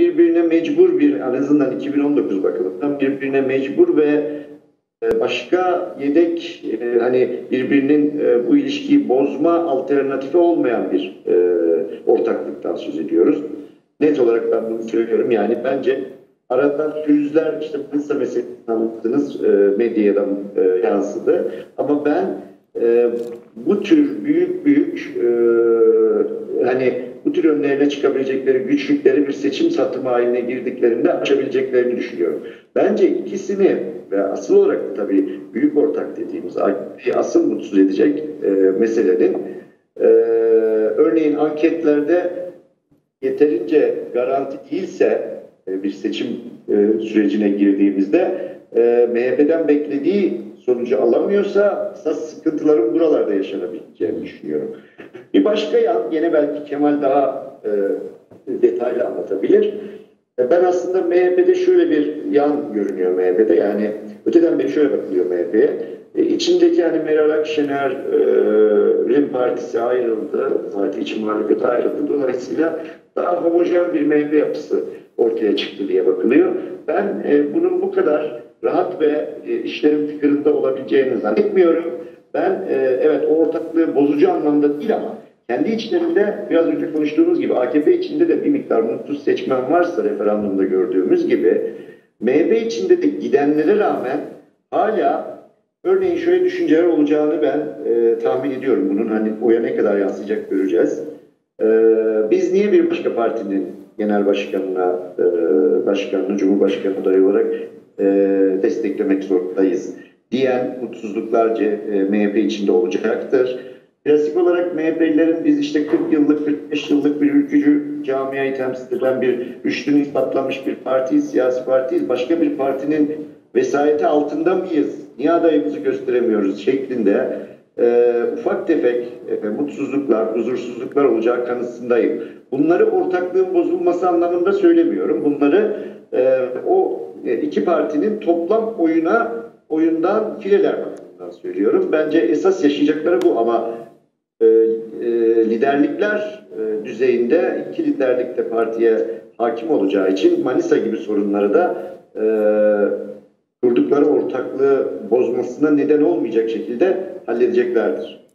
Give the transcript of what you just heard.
birbirine mecbur bir en azından 2019 bakımından birbirine mecbur ve e, başka yedek e, hani birbirinin e, bu ilişkiyi bozma alternatifi olmayan bir ortaklıktan söz ediyoruz. Net olarak ben bunu söylüyorum. Yani bence arada pürüzler işte Manisa meselesini anlattınız medyaya da yansıdı. Ama ben bu tür büyük büyük e, hani önlerine çıkabilecekleri güçlükleri bir seçim satımı haline girdiklerinde açabileceklerini düşünüyorum. Bence ikisini ve asıl olarak tabii büyük ortak dediğimiz asıl mutsuz edecek e, meselenin e, örneğin anketlerde yeterince garanti değilse e, bir seçim e, sürecine girdiğimizde e, MHP'den beklediği sonucu alamıyorsa esas sıkıntıların buralarda yaşanabileceğini düşünüyorum. Bir başka yan, yine belki Kemal daha e, detaylı anlatabilir. E, Ben aslında MHP'de şöyle bir yan görünüyor MHP'de. Yani öteden beri şöyle bakılıyor MHP'ye. E, içindeki hani Meral Akşener'in partisi ayrıldı. Parti için muhalefet ayrıldı. Dolayısıyla daha homojen bir MHP yapısı ortaya çıktı diye bakılıyor. Ben e, bunun bu kadar rahat ve e, işlerin tıkırında olabileceğini zannetmiyorum. Ben e, evet o ortaklığı bozucu anlamda değil ama kendi içlerinde biraz önce konuştuğumuz gibi AKP içinde de bir miktar mutsuz seçmen varsa referandumda gördüğümüz gibi MHP içinde de gidenlere rağmen hala örneğin şöyle düşünceler olacağını ben e, tahmin ediyorum. Bunun hani oya ne kadar yansıyacak göreceğiz. E, biz niye bir başka partinin genel başkanına, e, başkanını, cumhurbaşkanı adayı olarak e, desteklemek zorundayız diyen mutsuzluklar e, MHP içinde olacaktır. Klasik olarak MHP'lilerin biz işte 40 yıllık, 45 yıllık bir ülkücü camiayı temsil eden bir üçlünü ispatlamış bir partiyiz, siyasi partiyiz. Başka bir partinin vesayeti altında mıyız? Niye adayımızı gösteremiyoruz şeklinde e, ufak tefek e, mutsuzluklar, huzursuzluklar olacağı kanısındayım. Bunları ortaklığın bozulması anlamında söylemiyorum. Bunları e, o e, iki partinin toplam oyuna oyundan fileler bakımından söylüyorum. Bence esas yaşayacakları bu ama liderlikler e, düzeyinde iki liderlik de partiye hakim olacağı için Manisa gibi sorunları da e, kurdukları ortaklığı bozmasına neden olmayacak şekilde halledeceklerdir.